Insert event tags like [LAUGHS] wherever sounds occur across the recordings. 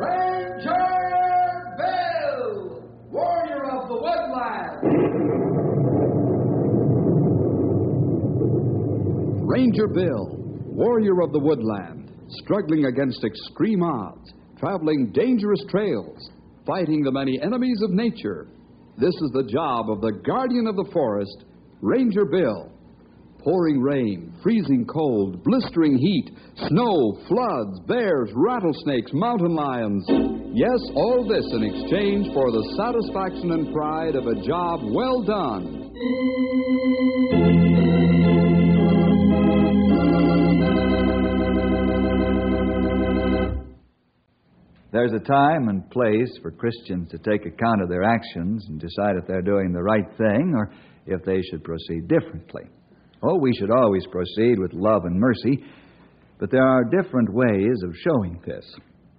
Ranger Bill, warrior of the woodland. Ranger Bill, warrior of the woodland, struggling against extreme odds, traveling dangerous trails, fighting the many enemies of nature. This is the job of the guardian of the forest, Ranger Bill. Pouring rain, freezing cold, blistering heat, snow, floods, bears, rattlesnakes, mountain lions. Yes, all this in exchange for the satisfaction and pride of a job well done. There's a time and place for Christians to take account of their actions and decide if they're doing the right thing or if they should proceed differently. Oh, we should always proceed with love and mercy, but there are different ways of showing this.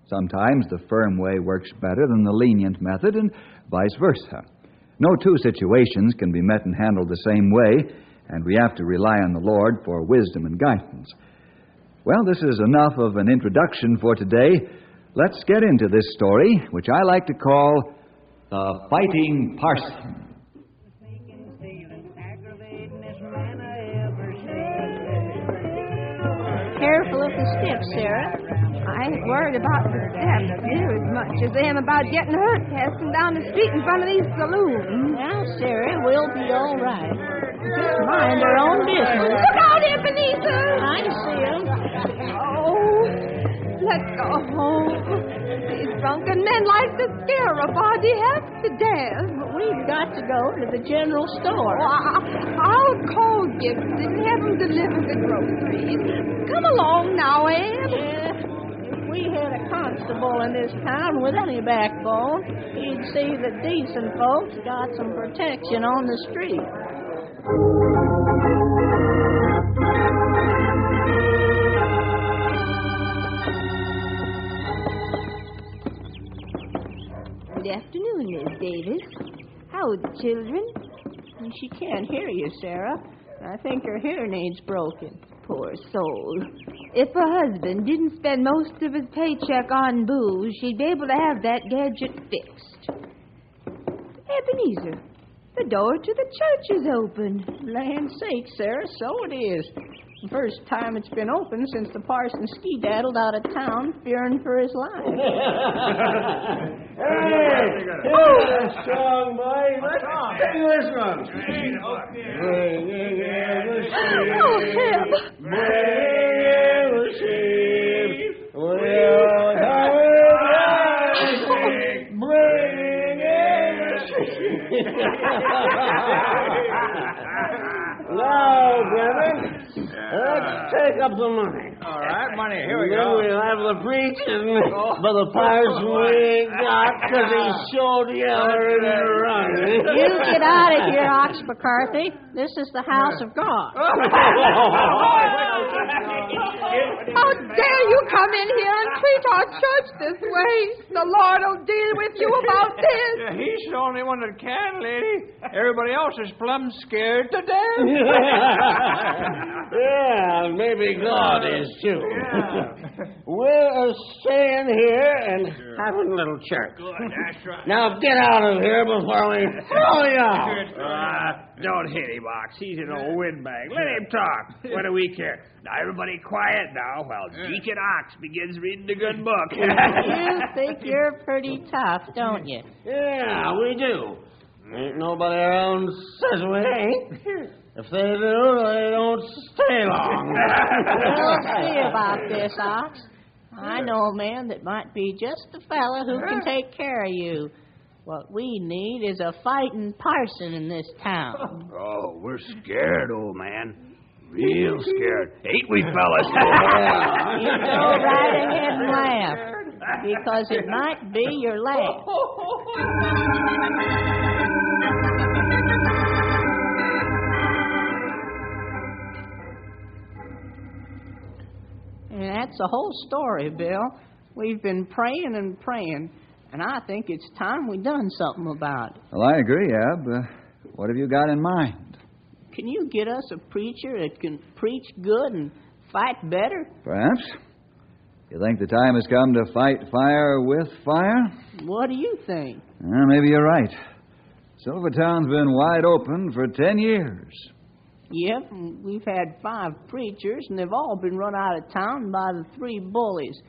Sometimes the firm way works better than the lenient method, and vice versa. No two situations can be met and handled the same way, and we have to rely on the Lord for wisdom and guidance. Well, this is enough of an introduction for today. Let's get into this story, which I like to call The Fighting Parson. Careful of the steps, Sarah. I ain't worried about the steps near as much as I am about getting hurt passing down the street in front of these saloons. Now, Sarah, we'll be all right. Just mind our own business. Look out, Ebenezer! I see him. Oh, let's go home. These drunken men like to scare a body half to death. We've got to go to the general store. I- I'll call Gibson and have him deliver the groceries. Come along now, Eb. Yeah, if we had a constable in this town with any backbone, he'd see that decent folks got some protection on the street. Good afternoon, Miss Davis. The children? She can't hear you, Sarah. I think her hearing aid's broken. Poor soul. If her husband didn't spend most of his paycheck on booze, she'd be able to have that gadget fixed. Ebenezer, the door to the church is open. Land's sake, Sarah, so it is. The first time it's been open since the parson ski-daddled out of town fearing for his life. [LAUGHS] Hey, hey, strong boy. Let's sing this one. Bring in the sheep. Oh, Heb. Let's ah. take up the money. All right, money. Here And then we'll have the preaching, [LAUGHS] but the parson oh, we ain't got because he's so yeller in the run. You get out of [LAUGHS] here, Ox McCarthy. This is the house of God. [LAUGHS] Oh, How dare you come in here and treat our church this way? The Lord will deal with you about this. [LAUGHS] He's the only one that can, lady. Everybody else is plumb scared to death. [LAUGHS] yeah, maybe [LAUGHS] God is too. We're uh, staying here and having a little church. That's [LAUGHS] right. Now get out of here before we throw you out. Uh, don't hit him, Ox. He's an old windbag. Let him talk. What do we care? Now, everybody quiet now while Deacon Ox begins reading the good book. [LAUGHS] You think you're pretty tough, don't you? Yeah, we do. Ain't nobody around says we ain't. If they do, they don't stay long. We'll see about this, Ox. I know a man that might be just the fella who can take care of you. What we need is a fighting parson in this town. [LAUGHS] oh, we're scared, old man. Real [LAUGHS] scared. Ain't we, fellas? [LAUGHS] You go right ahead and laugh, because it might be your last. That's the whole story, Bill. We've been praying and praying, and I think it's time we done something about it. Well, I agree, Ab. Uh, what have you got in mind? Can you get us a preacher that can preach good and fight better? Perhaps. You think the time has come to fight fire with fire? What do you think? Well, maybe you're right. Silvertown's been wide open for ten years. Yep, and we've had five preachers, and they've all been run out of town by the three bullies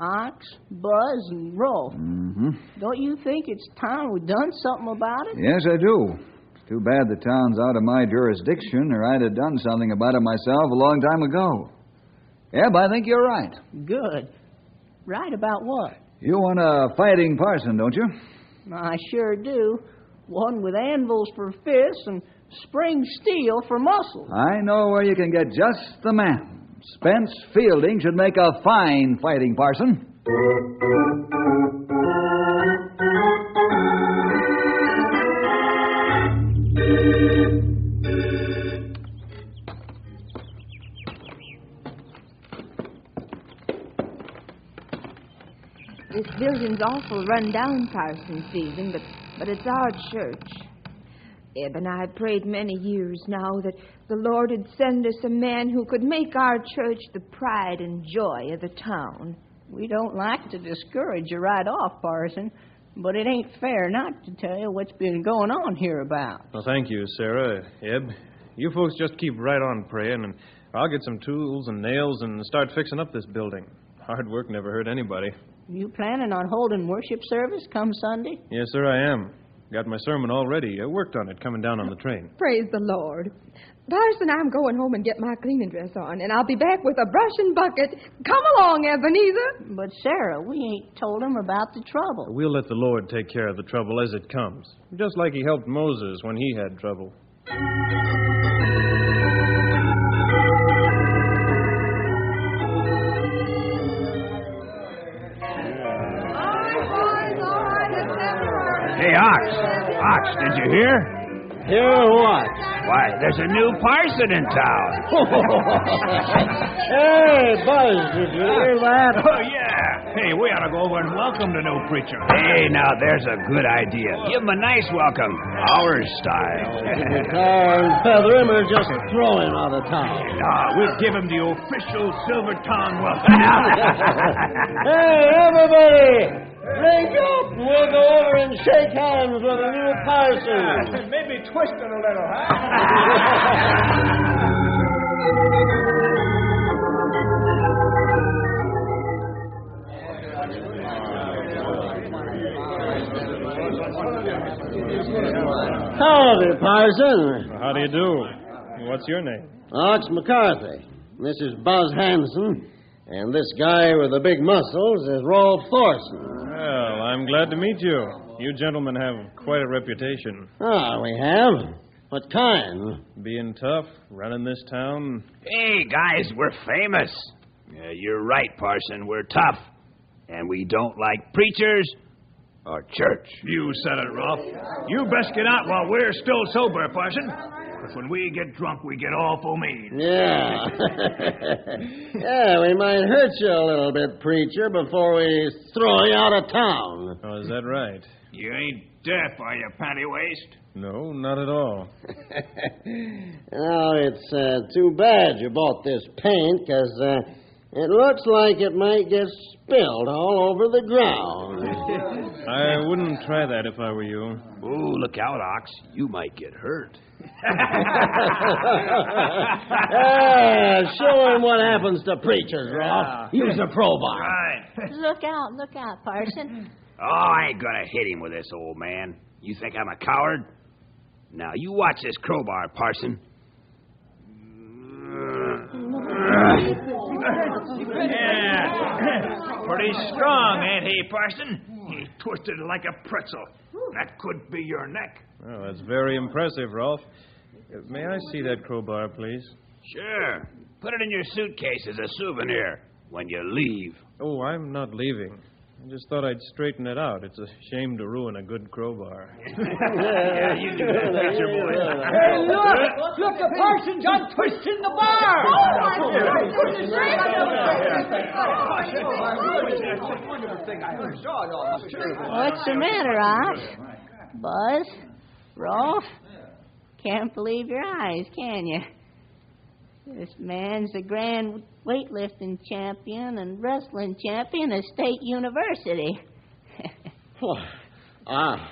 Ox, Buzz, and Rolf. Mm-hmm. Don't you think it's time we done something about it? Yes, I do. It's too bad the town's out of my jurisdiction, or I'd have done something about it myself a long time ago. Yep, I think you're right. Good. Right about what? You want a fighting parson, don't you? I sure do. One with anvils for fists and spring steel for muscles. I know where you can get just the man. Spence Fielding should make a fine fighting parson. This building's awful run down, Parson Fielding, but, but it's our church. Eb and I have prayed many years now that the Lord would send us a man who could make our church the pride and joy of the town. We don't like to discourage you right off, Parson, but it ain't fair not to tell you what's been going on hereabout. Well, thank you, Sarah. Eb, you folks just keep right on praying, and I'll get some tools and nails and start fixing up this building. Hard work never hurt anybody. You planning on holding worship service come Sunday? Yes, sir, I am. Got my sermon all ready. I worked on it coming down on the train. [LAUGHS] Praise the Lord. Parson, I'm going home and get my cleaning dress on, and I'll be back with a brush and bucket. Come along, Ebenezer. But, Sarah, we ain't told him about the trouble. We'll let the Lord take care of the trouble as it comes, just like He helped Moses when he had trouble. Ox. Ox, did you hear? Hear what? Why, there's a new parson in town. [LAUGHS] hey, Buzz, did you hear that? [LAUGHS] Oh, yeah. Hey, we ought to go over and welcome the new preacher. Hey, now, there's a good idea. Give him a nice welcome. Our style. [LAUGHS] Tar and feather him or just throw him out of town? Nah, we'll give him the official Silvertown welcome. Hey, everybody! Drink up! We'll go over and shake hands with the new parson. [LAUGHS] Maybe twist it a little, huh? Howdy, parson. How do you do? What's your name? Ox McCarthy. This is Buzz Hanson. And this guy with the big muscles is Rolf Thorson. Well, I'm glad to meet you. You gentlemen have quite a reputation. Ah, we have. What kind? Being tough, running this town. Hey, guys, we're famous. Yeah, you're right, Parson. We're tough. And we don't like preachers or church. You said it, Rolf. You best get out while we're still sober, Parson. Because when we get drunk, we get awful mean. Yeah. [LAUGHS] yeah, we might hurt you a little bit, preacher, before we throw you out of town. Oh, is that right? You ain't deaf, are you, Pantywaist? No, not at all. [LAUGHS] Now, it's uh, too bad you bought this paint, 'cause uh, it looks like it might get spilled all over the ground. [LAUGHS] I wouldn't try that if I were you. Oh, look out, Ox. You might get hurt. yeah, show him what happens to preachers, Rolf. Use a crowbar. Right. Look out, look out, Parson. Oh, I ain't gonna hit him with this, old man. You think I'm a coward? Now, you watch this crowbar, Parson. [LAUGHS] Yeah. Pretty strong, ain't he, Parson? He twisted like a pretzel. That could be your neck. Well, that's very impressive, Rolf. May I see that crowbar, please? Sure. Put it in your suitcase as a souvenir when you leave. Oh, I'm not leaving. I just thought I'd straighten it out. It's a shame to ruin a good crowbar. [LAUGHS] yeah, you do that, Thatcher boy. Hey, look! Look, the parson's untwisting the bar! Oh my! What's the matter, Ox? Buzz? Rolf? can't believe your eyes, can you? This man's a grand weightlifting champion and wrestling champion at State University. [LAUGHS] ah,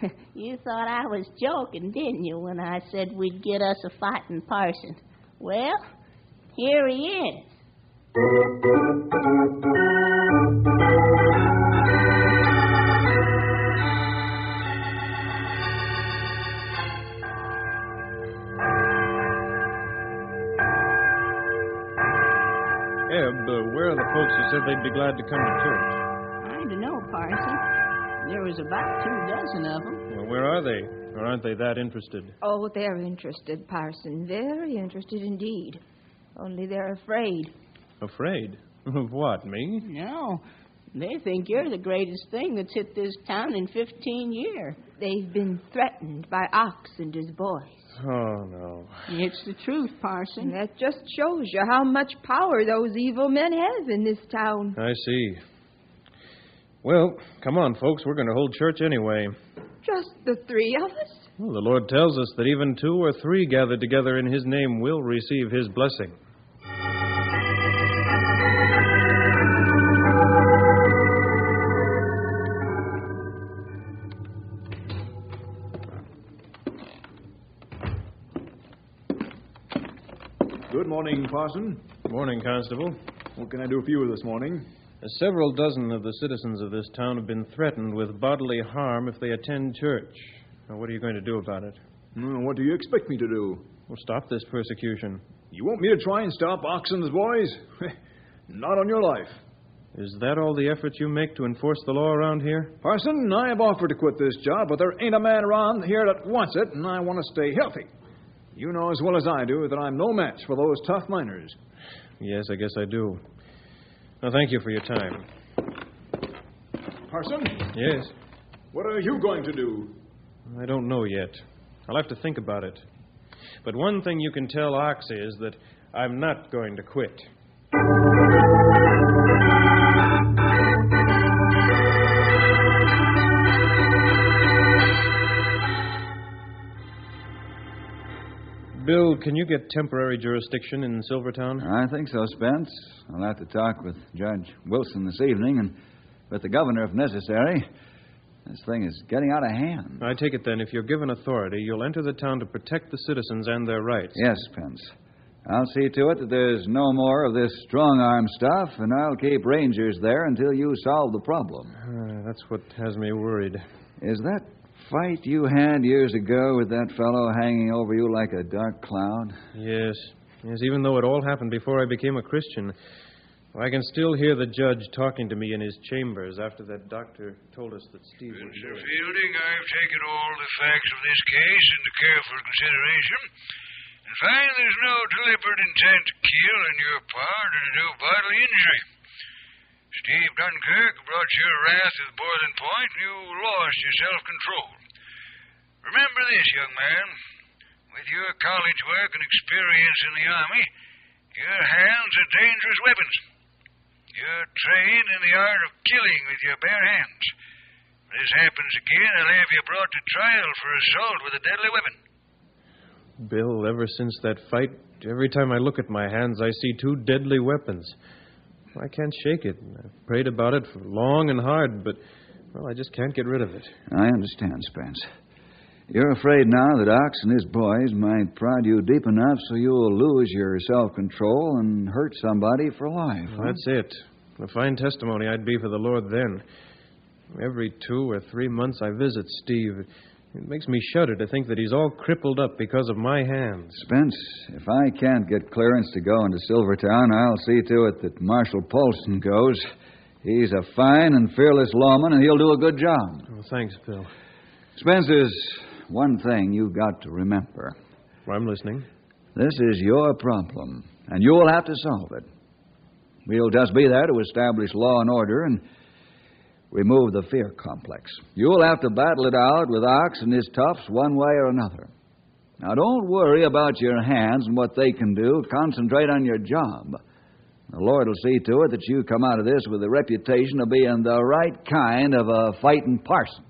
[LAUGHS] you thought I was joking, didn't you, when I said we'd get us a fighting parson? Well, here he is. Eb, uh, where are the folks who said they'd be glad to come to church? I don't know, Parson. There was about two dozen of them. Well, where are they? Or aren't they that interested? Oh, they're interested, Parson. Very interested indeed. Only they're afraid. Afraid? Of [LAUGHS] what, me? No, they think you're the greatest thing that's hit this town in 15 years. They've been threatened by Ox and his boys. Oh, no. It's the truth, Parson. that just shows you how much power those evil men have in this town. I see. Well, come on, folks. We're going to hold church anyway. Just the three of us? Well, the Lord tells us that even two or three gathered together in His name will receive His blessing. Morning, Parson. Morning, Constable. What can I do for you this morning? Uh, Several dozen of the citizens of this town have been threatened with bodily harm if they attend church. Now, what are you going to do about it? Hmm, What do you expect me to do? Well, stop this persecution. You want me to try and stop Oxen's boys? [LAUGHS] Not on your life. Is that all the effort you make to enforce the law around here? Parson, I have offered to quit this job, but there ain't a man around here that wants it, and I want to stay healthy. You know as well as I do that I'm no match for those tough miners. Yes, I guess I do. Well, thank you for your time. Parson, Yes, what are you going to do? I don't know yet. I'll have to think about it. But one thing you can tell Ox is that I'm not going to quit. Bill, can you get temporary jurisdiction in Silvertown? I think so, Spence. I'll have to talk with Judge Wilson this evening and with the governor if necessary. This thing is getting out of hand. I take it then, if you're given authority, you'll enter the town to protect the citizens and their rights. Yes, Spence. I'll see to it that there's no more of this strong arm stuff, and I'll keep rangers there until you solve the problem. Uh, that's what has me worried. Is that fight you had years ago with that fellow hanging over you like a dark cloud? Yes. Yes, even though it all happened before I became a Christian, I can still hear the judge talking to me in his chambers after that doctor told us that Steve was Mr. dead. Fielding, I've taken all the facts of this case into careful consideration and find there's no deliberate intent to kill on your part or to do bodily injury. Steve Dunkirk brought your wrath to the boiling point and you lost your self control. Remember this, young man. With your college work and experience in the Army, your hands are dangerous weapons. You're trained in the art of killing with your bare hands. If this happens again, I'll have you brought to trial for assault with a deadly weapon. Bill, ever since that fight, every time I look at my hands, I see two deadly weapons. I can't shake it. I've prayed about it for long and hard, but, well, I just can't get rid of it. I understand, Spence. You're afraid now that Ox and his boys might prod you deep enough so you'll lose your self control and hurt somebody for life. huh? That's it. A fine testimony I'd be for the Lord then. Every two or three months I visit Steve. It makes me shudder to think that he's all crippled up because of my hands. Spence, if I can't get clearance to go into Silvertown, I'll see to it that Marshal Paulson goes. He's a fine and fearless lawman, and he'll do a good job. Oh, thanks, Bill. Spence, there's one thing you've got to remember. I'm listening. This is your problem, and you'll have to solve it. We'll just be there to establish law and order and remove the fear complex. You'll have to battle it out with Ox and his toughs one way or another. Now, don't worry about your hands and what they can do. Concentrate on your job. The Lord will see to it that you come out of this with a reputation of being the right kind of a fighting parson.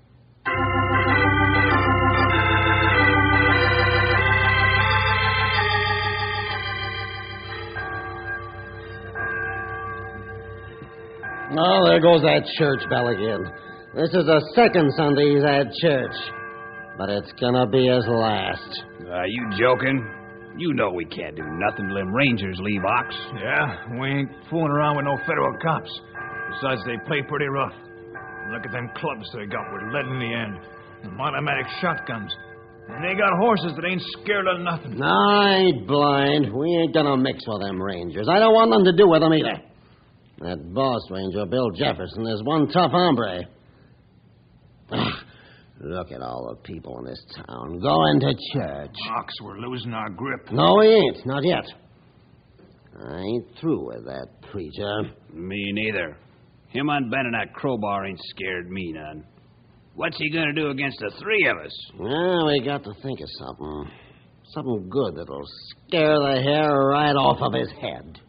Oh, there goes that church bell again. This is the second Sunday he's had church. But it's gonna be his last. Are you joking? You know we can't do nothing till them Rangers leave Ox. Yeah, we ain't fooling around with no federal cops. Besides, they play pretty rough. Look at them clubs they got with lead in the end. And automatic shotguns. And they got horses that ain't scared of nothing. No, I ain't blind. We ain't gonna mix with them Rangers. I don't want nothing to do with them either. That boss ranger, Bill Jefferson, is one tough hombre. Ah, Look at all the people in this town going to church. Ox, we're losing our grip. No, we ain't. Not yet. I ain't through with that preacher. Me neither. Him unbending that crowbar ain't scared me none. What's he gonna do against the three of us? Well, we got to think of something. Something good that'll scare the hair right off of his head.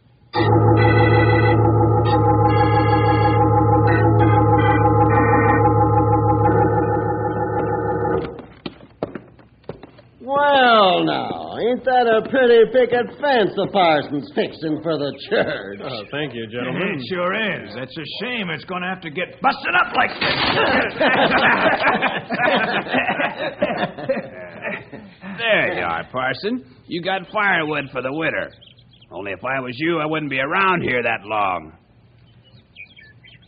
Ain't that a pretty picket fence the parson's fixing for the church? Oh, thank you, gentlemen. It sure is. It's a shame it's going to have to get busted up like this. [LAUGHS] There you are, Parson. You got firewood for the winter. Only if I was you, I wouldn't be around here that long.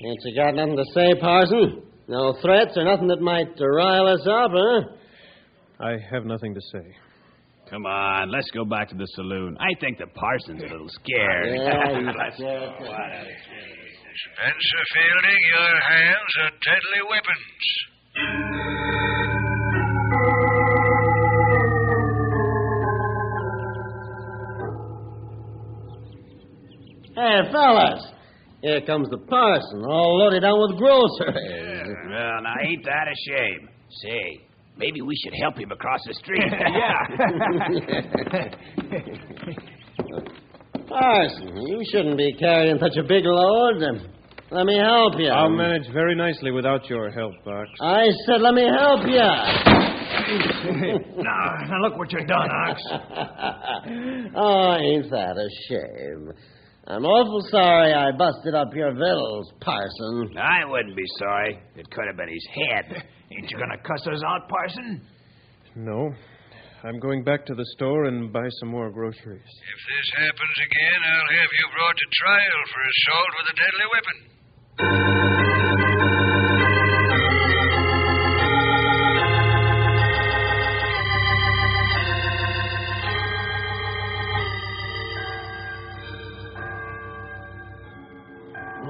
Ain't you got nothing to say, Parson? No threats or nothing that might rile us up, huh? I have nothing to say. Come on, let's go back to the saloon. I think the parson's a little scared. Yeah, [LAUGHS] he's Let's scared. go. Spencer Fielding, your hands are deadly weapons. Hey, fellas, here comes the parson, all loaded down with groceries. Well, now, ain't that a shame? Say, maybe we should help him across the street. [LAUGHS] [LAUGHS] Yeah. [LAUGHS] Parson, you shouldn't be carrying such a big load. Let me help you. I'll manage very nicely without your help, Ox. I said, let me help you. now, now, look what you've done, Ox. oh, ain't that a shame? I'm awful sorry I busted up your victuals, Parson. I wouldn't be sorry. It could have been his head. Ain't you going to cuss us out, Parson? No. I'm going back to the store and buy some more groceries. If this happens again, I'll have you brought to trial for assault with a deadly weapon.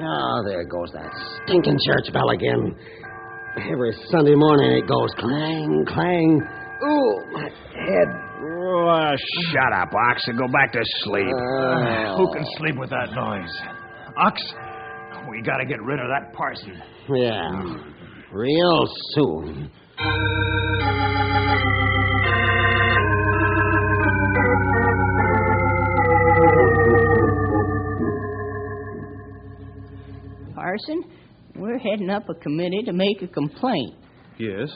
Oh, there goes that stinking church bell again. Every Sunday morning it goes clang, clang. Ooh, my head. Oh, shut up, Ox, and go back to sleep. Oh. Who can sleep with that noise? Ox, we got to get rid of that parson. Yeah, real soon. Parson, we're heading up a committee to make a complaint. Yes?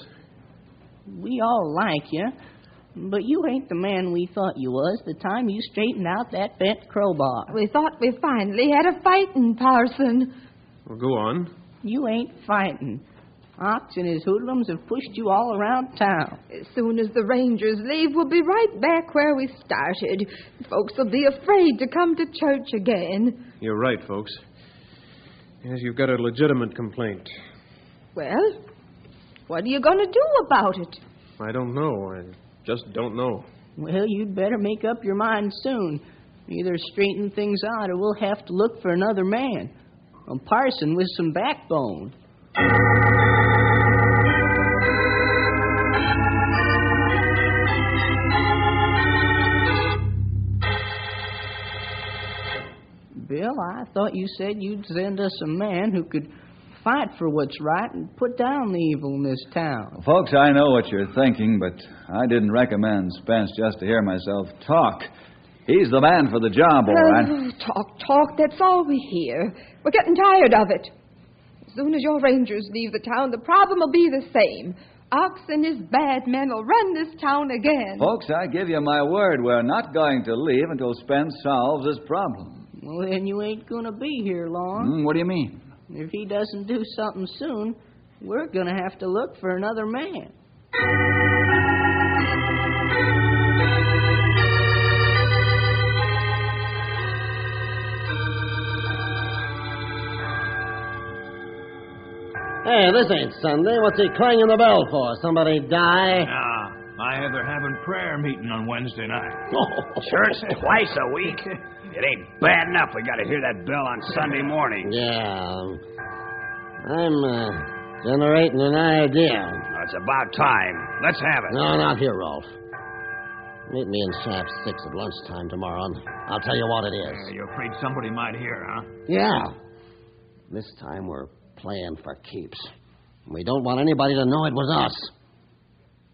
We all like you, but you ain't the man we thought you was the time you straightened out that bent crowbar. We thought we finally had a fighting, Parson. Well, go on. You ain't fighting. Ox and his hoodlums have pushed you all around town. As soon as the Rangers leave, we'll be right back where we started. Folks will be afraid to come to church again. You're right, folks. Yes, you've got a legitimate complaint. Well, what are you going to do about it? I don't know. I just don't know. Well, you'd better make up your mind soon. Either straighten things out or we'll have to look for another man. A parson with some backbone. Bill, I thought you said you'd send us a man who could fight for what's right and put down the evil in this town. Folks, I know what you're thinking, but I didn't recommend Spence just to hear myself talk. He's the man for the job, all right. Oh, talk, talk, that's all we hear. We're getting tired of it. As soon as your Rangers leave the town, the problem will be the same. Ox and his bad men will run this town again. Folks, I give you my word, we're not going to leave until Spence solves his problem. Well, then you ain't going to be here long. Hmm, what do you mean? If he doesn't do something soon, we're going to have to look for another man. Hey, this ain't Sunday. What's he clanging the bell for? Somebody die? Nah, I they're having prayer meeting on Wednesday night. [LAUGHS] Church twice a week? It ain't bad enough we got to hear that bell on Sunday morning. Yeah. I'm uh, generating an idea. Well, it's about time. Let's have it. No, not here, Rolf. Meet me in shaft six at lunchtime tomorrow, and I'll tell you what it is. Uh, You're afraid somebody might hear, huh? Yeah. This time we're playing for keeps. We don't want anybody to know it was us.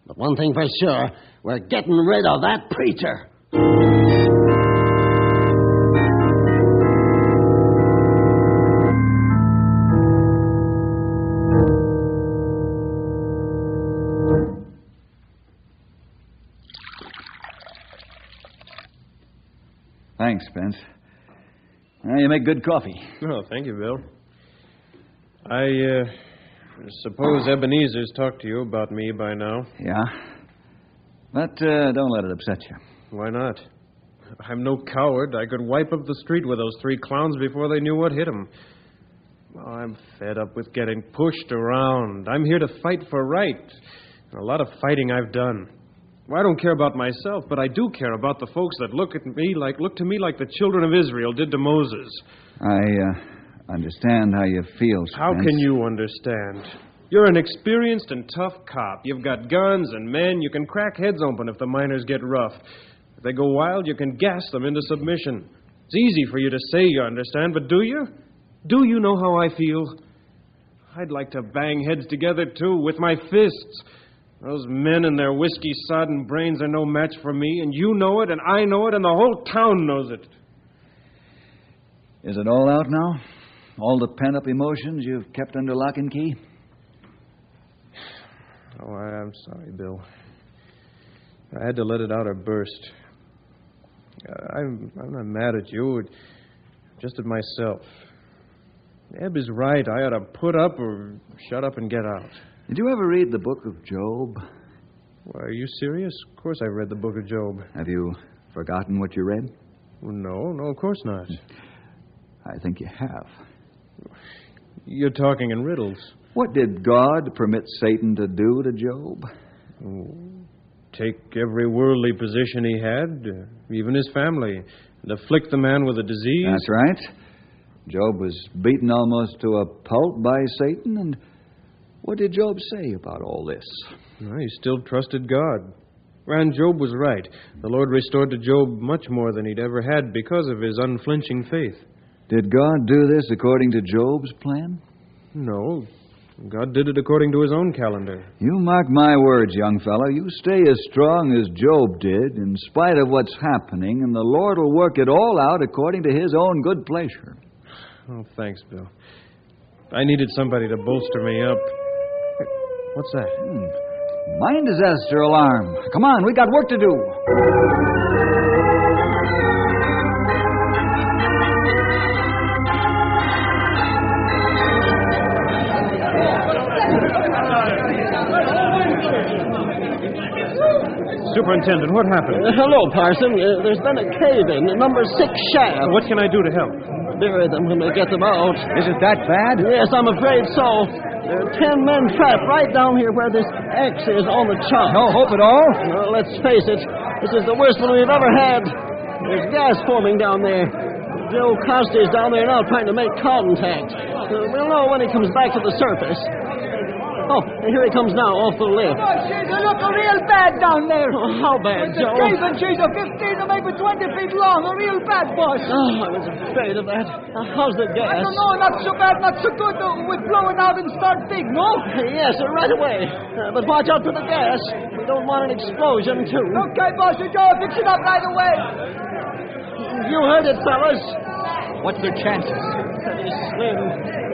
But one thing for sure, we're getting rid of that preacher. Thanks, Spence. Well, you make good coffee. Oh, thank you, Bill. I uh, suppose Ebenezer's talked to you about me by now. Yeah. But uh, don't let it upset you. Why not? I'm no coward. I could wipe up the street with those three clowns before they knew what hit 'em. Oh, I'm fed up with getting pushed around. I'm here to fight for right. And a lot of fighting I've done. Well, I don't care about myself, but I do care about the folks that look at me like look to me like the children of Israel did to Moses. I uh, understand how you feel, Spence. How can you understand? You're an experienced and tough cop. You've got guns and men. You can crack heads open if the miners get rough. If they go wild, you can gas them into submission. It's easy for you to say you understand, but do you? Do you know how I feel? I'd like to bang heads together, too, with my fists. Those men and their whiskey sodden brains are no match for me, and you know it, and I know it, and the whole town knows it. Is it all out now? All the pent up emotions you've kept under lock and key? Oh, I, I'm sorry, Bill. I had to let it out or burst. Uh, I'm, I'm not mad at you, just at myself. Eb is right. I ought to put up or shut up and get out. Did you ever read the book of Job? Why, are you serious? Of course I read the book of Job. Have you forgotten what you read? No, no, of course not. I think you have. You're talking in riddles. What did God permit Satan to do to Job? Take every worldly position he had, even his family, and afflict the man with a disease. That's right. Job was beaten almost to a pulp by Satan, and what did Job say about all this? No, he still trusted God. And Job was right. The Lord restored to Job much more than he'd ever had because of his unflinching faith. Did God do this according to Job's plan? No. God did it according to his own calendar. You mark my words, young fellow. You stay as strong as Job did, in spite of what's happening, and the Lord will work it all out according to his own good pleasure. Oh, thanks, Bill. I needed somebody to bolster me up. What's that? Hmm. Mine disaster alarm. Come on, we got work to do. Superintendent, what happened? Uh, hello, Parson. Uh, there's been a cave in number six shaft. Uh, what can I do to help? Bury them when we get them out. Is it that bad? Yes, I'm afraid so. There are ten men trapped right down here where this X is on the chart. No hope at all? Well, let's face it, this is the worst one we've ever had. There's gas forming down there. Joe is down there now trying to make contact. Uh, we'll know when he comes back to the surface. Oh, here he comes now off the lift. Oh, she's a look real bad down there. Oh, how bad, The Joe? cave and she's a 15 or maybe 20 feet long. A real bad, boss. Oh, I was afraid of that. How's the gas? I gas? don't know, not so bad, not so good. We're blowing out and start big, no? Yes, right away. Uh, but watch out for the gas. We don't want an explosion, too. Okay, boss, you go. Fix it up right away. You heard it, fellas. What's their chances? Slim.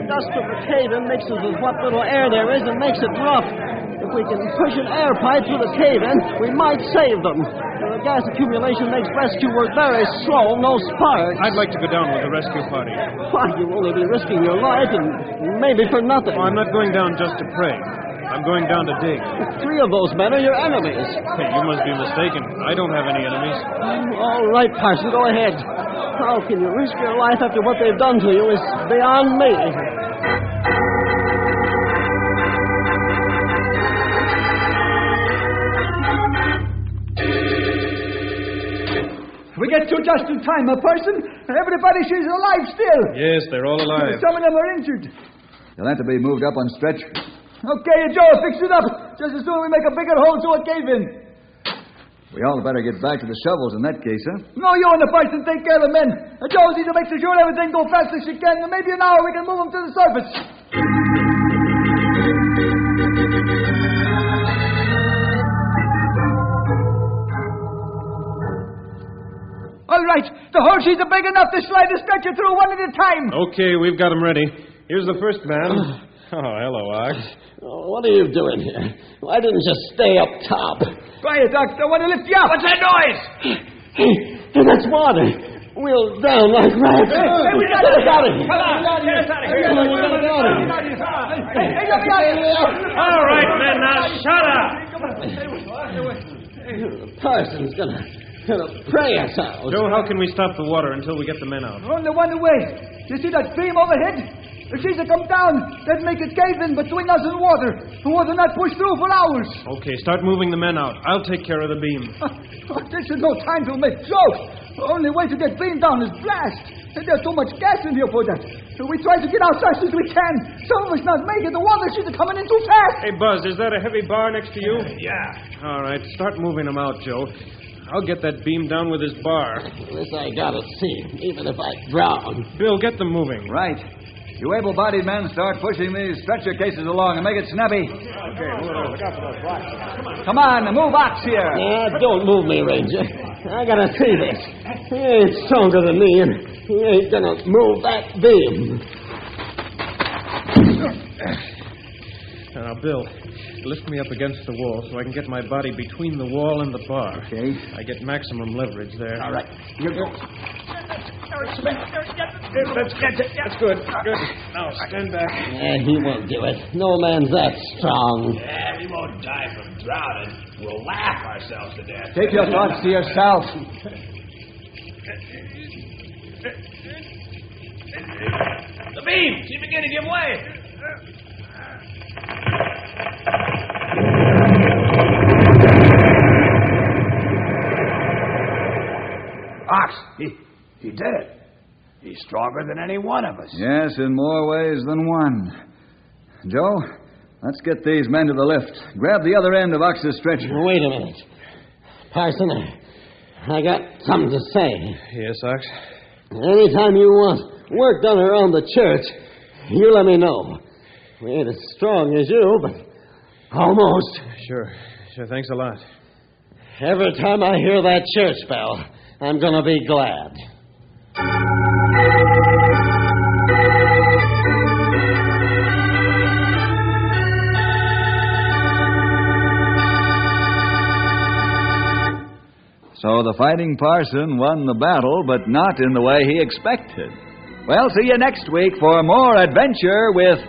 The dust of the cave in mixes with what little air there is and makes it rough. If we can push an air pipe through the cave in, we might save them. The gas accumulation makes rescue work very slow, no sparks. I'd like to go down with the rescue party. Why, you'll only be risking your life and maybe for nothing. Oh, I'm not going down just to pray. I'm going down to dig. Three of those men are your enemies. Hey, you must be mistaken. I don't have any enemies. All right, Parson, go ahead. How can you risk your life after what they've done to you is beyond me. We get through just in time, a person. Everybody she's alive still. Yes, they're all alive. Some of them are injured. They'll have to be moved up on stretchers. Okay, Joe, fix it up. Just as soon as we make a bigger hole so it cave in. We all better get back to the shovels in that case, huh? No, you and the person take care of the men. Uh, Josie to make sure everything go fast as she can. And maybe an hour we can move them to the surface. All right, the horses are big enough to slide the stretcher through one at a time. Okay, we've got 'em ready. Here's the first man. [CLEARS THROAT] Oh, hello, Ox. Oh, what are you doing here? Why didn't you stay up top? Quiet, Doc. I want to lift you up. What's that noise? Hey, hey, that's water. We'll down like rats. Hey, we got it. it. Got it. Come on. Get us out of here. Come on, we got it. Hey, hey, get me out of here. All right, men, now shut up. Parson's gonna, gonna pray us out. Joe, how can we stop the water until we get the men out? Only one way. Do you see that beam overhead? If she's to come down, that'd make it cave in between us and water. The water not push through for hours. Okay, start moving the men out. I'll take care of the beam. [LAUGHS] this is no time to make jokes. The only way to get beam down is blast. And there's too much gas in here for that. So we try to get out fast as we can. Some of us not make it. The water she's coming in too fast. Hey, Buzz, is that a heavy bar next to you? Uh, yeah. All right, start moving them out, Joe. I'll get that beam down with this bar. This I gotta see, even if I drown. Bill, get them moving. Right. You able bodied men, start pushing these stretcher cases along and make it snappy. Okay, Come on, move Ox here. Yeah, don't move me, Ranger. I gotta see this. He ain't stronger than me, and he ain't gonna move that beam. Now, Bill, lift me up against the wall so I can get my body between the wall and the bar. Okay. I get maximum leverage there. All right, here goes. Let's get it. That's good. Good. Now, stand back. Yeah, he won't do it. No man's that strong. Yeah, we won't die from drowning. We'll laugh ourselves to death. Take your thoughts to yourself. The beam! She's beginning to give way. Ox, he, he did it. He's stronger than any one of us. Yes, in more ways than one. Joe, let's get these men to the lift. Grab the other end of Ox's stretcher. Wait a minute. Parson, I, I got something to say. Yes, Ox. Anytime you want work done around the church, you let me know. We ain't as strong as you, but almost. Sure. Sure, thanks a lot. Every time I hear that church bell, I'm going to be glad. So the fighting parson won the battle, but not in the way he expected. Well, see you next week for more adventure with